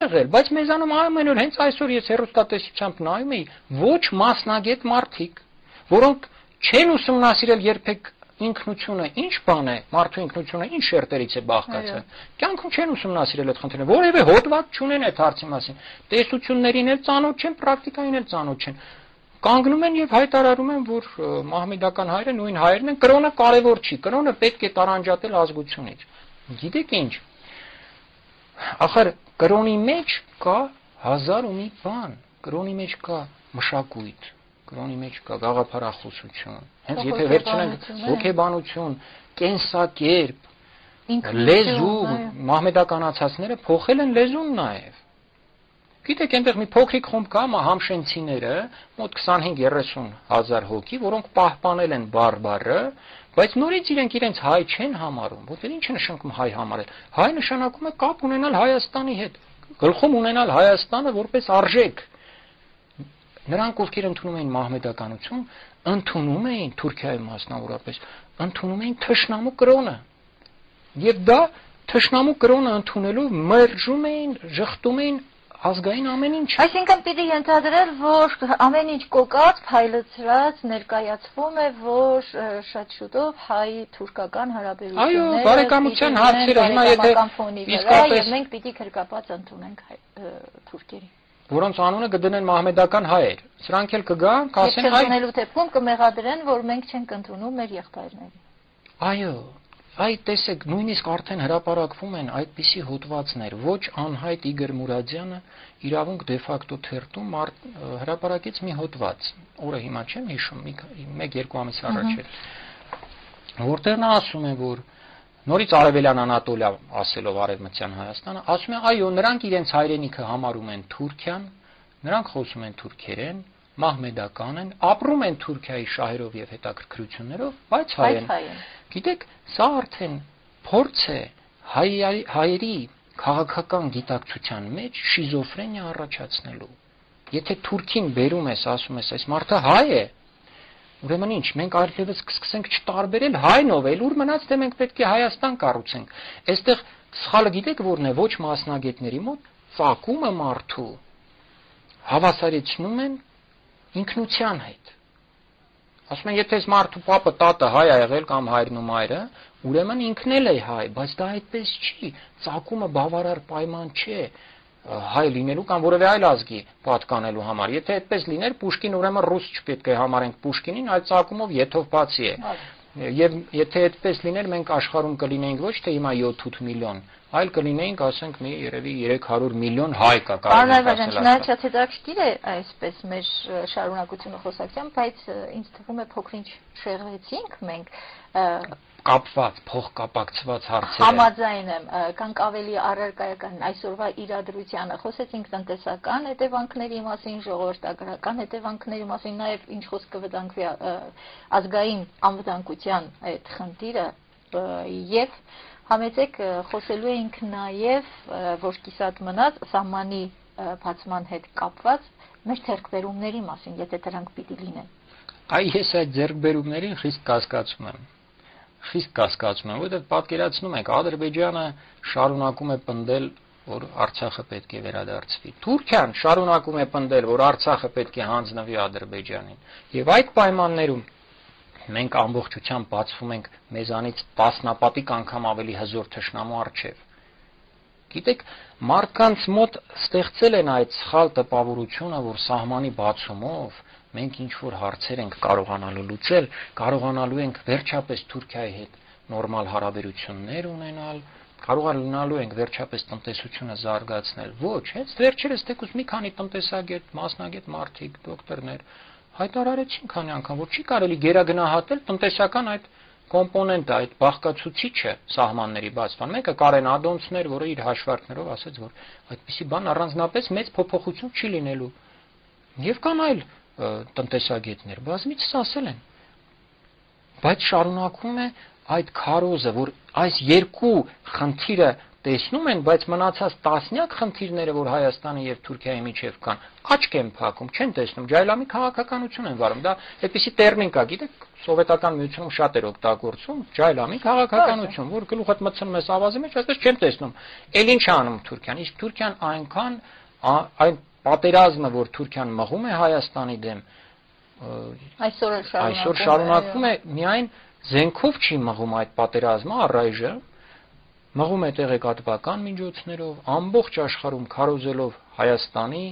եղել, բայց մեզանում ամեն օր հենց այսօր ես հերոստատեսությամբ նայում էի ոչ մասնագետ մարդիկ, որոնք չեն ուսումնասիրել երբեք ինքնությունը ինչ բան է, մարդու ինքնությունը ինչ շերտերից է բաղկացել։ Կյանքում չեն ուսումնասիրել այդ խնդիրը, որևէ հոդված չունեն այդ հարցի մասին։ Տեսություններին էլ ծանոթ չեն, պրակտիկային էլ ծանոթ չեն կանգնում են եւ հայտարարում են, որ մահմեդական հայերը նույն հայերն են, կրոնը կարևոր չի, կրոնը պետք է տարանջատել ազգությունից։ Գիտեք ինչ։ Ախր կրոնի մեջ կա հազար ու մի բան, կրոնի մեջ կա մշակույթ, կրոնի մեջ կա գաղափարախոսություն։ Հենց եթե վերցնենք հոգեբանություն, կենսակերպ, լեզու, մահմեդականացածները փոխել են լեզուն նաև։ Գիտեք, այնտեղ մի փոքրիկ խումբ կա, համշենցիները, մոտ 25-30 հազար հոգի, որոնք պահպանել են բարբարը, բայց նորից իրենք իրենց հայ չեն համարում, որտեղ ինչ է նշանակում հայ համարել։ Հայ նշանակում է կապ ունենալ Հայաստանի հետ, գլխում ունենալ Հայաստանը որպես արժեք, Նրանք, ովքեր ընդունում էին մահմեդականություն, ընդունում էին Թուրքիայի մասնավորապես, ընդունում էին թշնամու կրոնը։ Եվ դա թշնամու կրոնը ընդունելով մերժում էին, ժխտում էին ազգային ամեն ինչ։ Այսինքն պիտի ենթադրել, որ ամեն ինչ կոկած, փայլեցրած ներկայացվում է, որ շատ շուտով հայ-թուրքական հարաբերությունները Այո, բարեկամության հարցերը հիմա եթե իսկապես եւ մենք պիտի քրկապած ընդունենք թուրքերին որոնց անունը կդնեն մահմեդական հայեր։ Սրանք էլ կգան, կասեն այ Չընդունելու դեպքում կմեղադրեն, որ մենք չենք ընդունում մեր եղբայրներին։ Այո, այ տեսեք, նույնիսկ արդեն հրապարակվում են այդպիսի հոդվածներ։ Ոչ անհայտ Իգոր Մուրադյանը իրավունք դե ֆակտո թերթում հրապարակեց մի հոդված, օրը հիմա չեմ հիշում, մի 1-2 ամիս առաջ էր։ Որտեղ նա ասում է, որ նորից Արևելյան Անատոլիա ասելով Արևմտյան Հայաստանը, ասում է, այո, նրանք իրենց հայրենիքը համարում են Թուրքիան, նրանք խոսում են թուրքերեն, մահմեդական են, ապրում են Թուրքիայի շահերով եւ հետաքրքրություններով, բայց հայ են։ Գիտեք, սա արդեն փորձ է հայերի քաղաքական գիտակցության մեջ շիզոֆրենիա առաջացնելու։ Եթե թուրքին բերում ես, ասում ես, այս մարդը հայ է, Ուրեմն ինչ, մենք այլևս կսկսենք չտարբերել հայնով, էլ ուր մնաց թե մենք պետք է Հայաստան կառուցենք։ Այստեղ սխալը գիտեք որն է, ոչ մասնագետների մոտ ծակումը մարդու հավասարեցնում են ինքնության հետ։ Ասում են, եթե այս մարդու papa տատը հայ ա եղել կամ հայրն ու մայրը, ուրեմն ինքն էլ է հայ, բայց դա այդպես չի։ Ծակումը բավարար պայման չէ հայ լինելու կամ որևէ այլ ազգի պատկանելու համար։ Եթե այդպես լիներ, Պուշկին ուրեմն ռուս չպետք է համարենք Պուշկինին, այլ ցակումով եթով բացի է։ Եվ եթե այդպես լիներ, մենք աշխարհում կլինեինք ոչ թե հիմա 7-8 միլիոն, այլ կլինեինք, ասենք, մի երևի 300 միլիոն հայ կա կարող։ Պարոն Վազան, շատ հետաքրքիր է այսպես մեր շարունակությունը խոսակցության, բայց ինձ թվում է փոքրինչ շեղվեցինք մենք կապված, փոխկապակցված հարցեր են։ Համաձայն եմ, կանք ավելի առարկայական այսօրվա իրադրությանը խոսեցինք տնտեսական հետևանքների մասին, ժողովրդական հետևանքների մասին, նաև ինչ խոսք կվտանգվի ազգային անվտանգության այդ խնդիրը եւ համեցեք խոսելու էինք նաև որ կիսատ մնաց սահմանի բացման հետ կապված մեր ձեռքբերումների մասին, եթե դրանք պիտի լինեն։ Այ ես այդ ձեռքբերումներին խիստ կասկածում եմ խիստ կասկածում եմ, որովհետև պատկերացնում եք Ադրբեջանը շարունակում է պնդել, որ Արցախը պետք է վերադարձվի։ Թուրքիան շարունակում է պնդել, որ Արցախը պետք է հանձնվի Ադրբեջանին։ Եվ այդ պայմաններում մենք ամբողջությամբ բացվում ենք մեզանից տասնապատիկ անգամ ավելի հզոր թշնամու առջև։ Գիտեք, մարդկանց մոտ ստեղծել են այդ սխալ տպավորությունը, որ սահմանի բացումով մենք ինչ որ հարցեր ենք կարողանալու լուծել, կարողանալու ենք վերջապես Թուրքիայի հետ նորմալ հարաբերություններ ունենալ, կարողանալու ենք վերջապես տնտեսությունը զարգացնել։ Ոչ, հենց վերջերս թեկուզ մի քանի տնտեսագետ, մասնագետ մարդիկ, դոկտորներ հայտարարեցին քանի անգամ, որ չի կարելի գերագնահատել տնտեսական այդ կոմպոնենտը, այդ բաղկացուցիչը սահմանների բացման։ Մեկը Կարեն Ադոնցներ, որը իր հաշվարկներով ասաց, որ այդպիսի բան առանձնապես մեծ փոփոխություն չի լինելու։ Եվ կան այլ տնտեսագետներ բազմիցս ասել են բայց շարունակում է այդ քարոզը որ այս երկու խնդիրը տեսնում են, բայց մնացած տասնյակ խնդիրները, որ Հայաստանի եւ Թուրքիայի միջև կան, աչք են փակում, չեն տեսնում, ջայլամի քաղաքականություն են վարում։ Դա այդպեսի տերմին կա, գիտեք, սովետական միությունում շատ էր օգտագործում, ջայլամի քաղաքականություն, որ գլուխդ մտցնում ես ավազի մեջ, այսպես չեն տեսնում։ Էլ ինչ անում Թուրքիան։ Իսկ Թուրքիան այնքան այն պատերազմը, որ Թուրքիան մղում է Հայաստանի դեմ, այսօր շարունակվում այսօր շարունակվում է միայն զենքով չի մղում այդ պատերազմը առայժմ մղում է տեղեկատվական միջոցներով ամբողջ աշխարհում քարոզելով Հայաստանի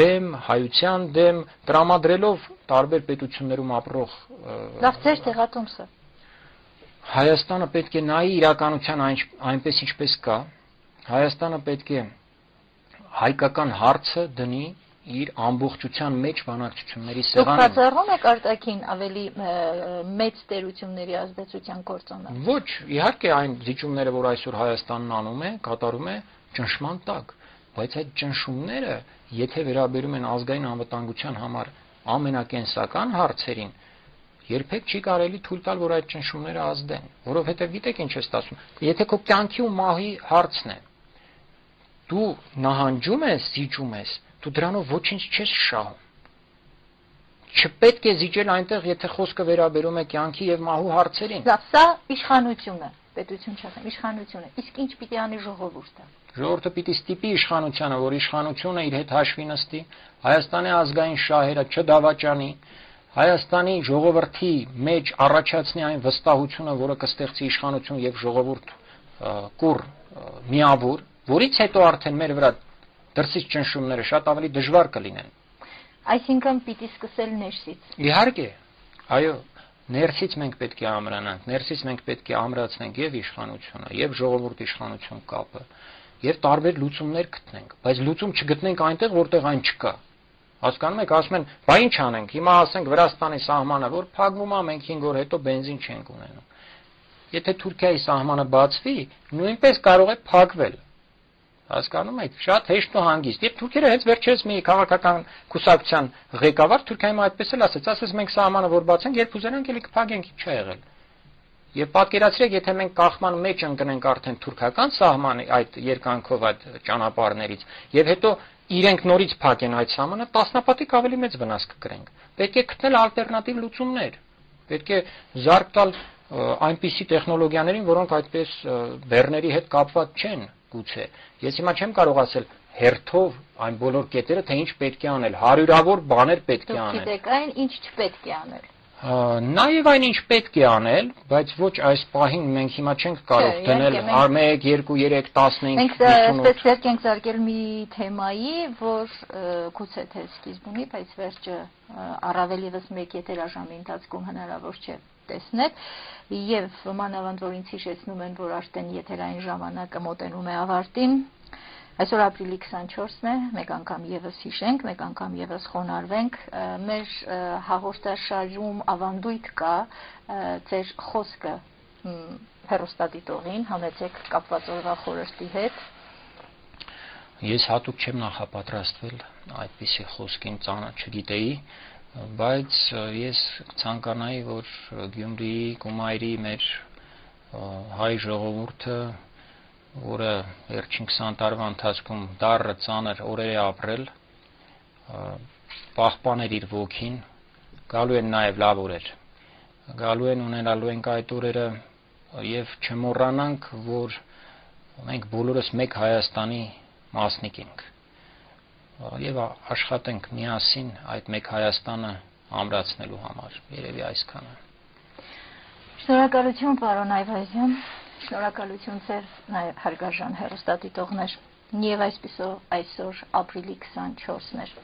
դեմ, հայության դեմ, տրամադրելով տարբեր պետություններում ապրող Լավ, ձեր տեղատոմսը Հայաստանը պետք է նայի իրականության այն, այնպես ինչպես կա։ Հայաստանը պետք է հայկական հարցը դնի իր ամբողջության մեջ բանակցությունների սեղանը։ Դուք բացառում եք արտաքին ավելի մեծ տերությունների ազդեցության գործոնը։ Ոչ, իհարկե այն զիջումները, որ այսօր Հայաստանն անում է, կատարում է ճնշման տակ, բայց այդ ճնշումները, եթե վերաբերում են ազգային անվտանգության համար ամենակենսական հարցերին, երբեք չի կարելի թույլ տալ, որ այդ ճնշումները ազդեն, որովհետև գիտեք ինչ ես ասում։ Եթե քո կյանքի ու մահի հարցն է, դու նահանջում ես, զիջում ես, դու դրանով ոչինչ չես շահում։ Չպետք է զիջել այնտեղ, եթե խոսքը վերաբերում է կյանքի եւ մահու հարցերին։ Դա սա իշխանությունը, պետություն չասեմ, իշխանությունը։ Իսկ ինչ պիտի անի ժողովուրդը։ Ժողովուրդը պիտի ստիպի իշխանությանը, որ իշխանությունը իր հետ հաշվի նստի, Հայաստանի ազգային շահերը չդավաճանի, Հայաստանի ժողովրդի մեջ առաջացնի այն վստահությունը, որը կստեղծի իշխանություն եւ ժողովուրդ կուր միավոր, որից հետո արդեն մեր վրա դրսից ճնշումները շատ ավելի դժվար կլինեն։ Այսինքն պիտի սկսել ներսից։ Իհարկե։ Այո, ներսից մենք պետք է ամրանանք, ներսից մենք պետք է ամրացնենք եւ իշխանությունը, եւ ժողովուրդ իշխանություն կապը, եւ տարբեր լուծումներ գտնենք, բայց լուծում չգտնենք այնտեղ, որտեղ այն չկա։ Հասկանում եք, ասում են, «Բա ինչ անենք»։ Հիմա ասենք Վրաստանի սահմանը, որ փակվում է, մենք 5 օր հետո բենզին չենք ունենում։ Եթե Թուրքիայի սահմանը բացվի, նույնպես կարող է փակվել Հասկանում եք, շատ հեշտ ու հանգիստ։ Եվ թուրքերը հենց վերջերս մի քաղաքական կուսակցության ղեկավար Թուրքիայում այդպես էլ ասեց, ասես մենք սահմանը որ բացենք, երբ ուզենանք էլի կփակենք, չի եղել։ Եվ պատկերացրեք, եթե մենք կախման մեջ ընկնենք արդեն թուրքական սահմանի այդ երկանքով այդ ճանապարհներից, եւ հետո իրենք նորից փակեն այդ սահմանը, տասնապատիկ ավելի մեծ վնաս կկրենք։ Պետք է գտնել ալտերնատիվ լուծումներ։ Պետք է զարգ տալ այնպիսի տեխնոլոգիաներին, որոնք այդպես բեռների հետ կապված չեն գուցե։ Ես հիմա չեմ կարող ասել հերթով այն բոլոր կետերը, թե ինչ պետք է անել, հարյուրավոր բաներ պետք է անել։ Դուք գիտեք այն, ինչ չպետք է անել։ Նաև այն ինչ պետք է անել, բայց ոչ այս պահին մենք հիմա չենք կարող դնել 1 2 3 15 Մենք այսպես ձեռք ենք զարգել մի թեմայի, որ գուցե թե սկիզբունի, բայց վերջը առավել եւս մեկ եթերաժամի ընթացքում հնարավոր չէ տեսնեք եւ մանավանդ որ ինձ հիշեցնում են որ արդեն եթերային ժամանակը մոտենում է ավարտին Այսօր ապրիլի 24-ն է, մեկ անգամ եւս հիշենք, մեկ անգամ եւս խոնարհվենք։ Մեր հաղորդաշարում ավանդույթ կա ձեր խոսքը հերոստատիտողին, համեցեք կապված օրվա խորհրդի հետ։ Ես հատուկ չեմ նախապատրաստվել այդպիսի խոսքին ծանա չգիտեի, բայց ես ցանկանայի, որ Գյումրիի, Կումայրի մեր հայ ժողովուրդը, որը վերջին 20 տարվա ընթացքում դառը ծանր օրեր է ապրել, պահպաներ իր ոգին, գալու են նաև լավ օրեր։ Գալու են ունենալու ենք այդ օրերը եւ չմոռանանք, որ մենք բոլորս մեկ Հայաստանի մասնիկ ենք եւ աշխատենք միասին այդ մեկ Հայաստանը ամրացնելու համար։ Երևի այսքանը։ Շնորհակալություն, պարոն Այվազյան։ Շնորհակալություն ձեր նաև հարգարժան հերոստատիտողներ։ Եվ այսպեսով այսօր ապրիլի 24-ն էր։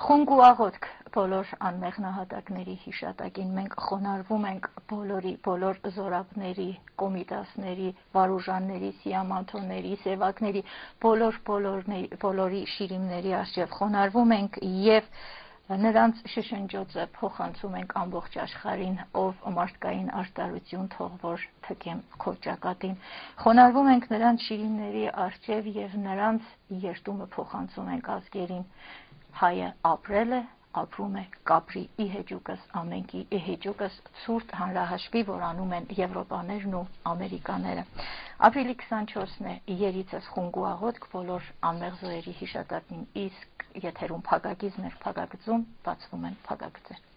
Խոնգ ու աղոթք բոլոր անմեղ նահատակների հիշատակին մենք խոնարհվում ենք բոլորի, բոլոր զորակների, կոմիտասների, վարուժանների, սիամանթոների, սևակների, բոլոր բոլորների, բոլորի շիրիմների արժև խոնարհվում ենք եւ նրանց շշնջոցը փոխանցում ենք ամբողջ աշխարհին, ով մարդկային արտարություն թող որ թքեմ քով ճակատին։ Խոնարհվում ենք նրանց շիրիմների արժև եւ նրանց երտումը փոխանցում ենք ազգերին հայը ապրել է, ապրում է կապրի ի հեճուկս ամենքի ի հեճուկս ցուրտ հանրահաշվի, որ անում են Եվրոպաներն ու Ամերիկաները։ Ապրիլի 24-ն է երիցս խունգու աղոթք բոլոր անմեղ զոհերի հիշատակին, իսկ եթերում փակագիզներ փակագծում բացվում են փակագծեր։